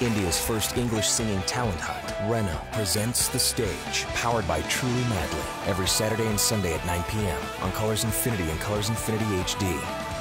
India's first English singing talent hunt, Rena presents The Stage, powered by Truly Madly, every Saturday and Sunday at 9 p.m. on Colors Infinity and Colors Infinity HD.